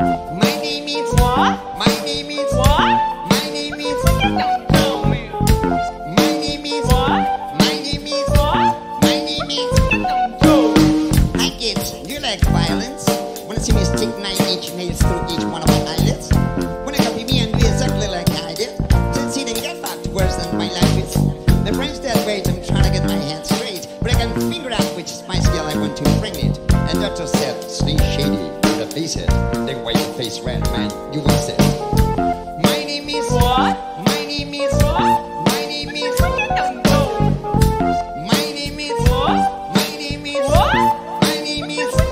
My name is What? My name is What? My name is You don't. My name is What? My name is What? My name is You. I get you like violence. Wanna see me stick nine inch nails through each one of my eyelids? Wanna copy me and do exactly like I did? Since see they got fucked worse than my life is. The French that I'm trying to get my head straight. But I can figure out which is my skill I want to bring it. And doctor said, stay shady face it. Then why your face red, man? You wasted. My name is what? My name is what? My name is what? My name is what? My name is what? My name is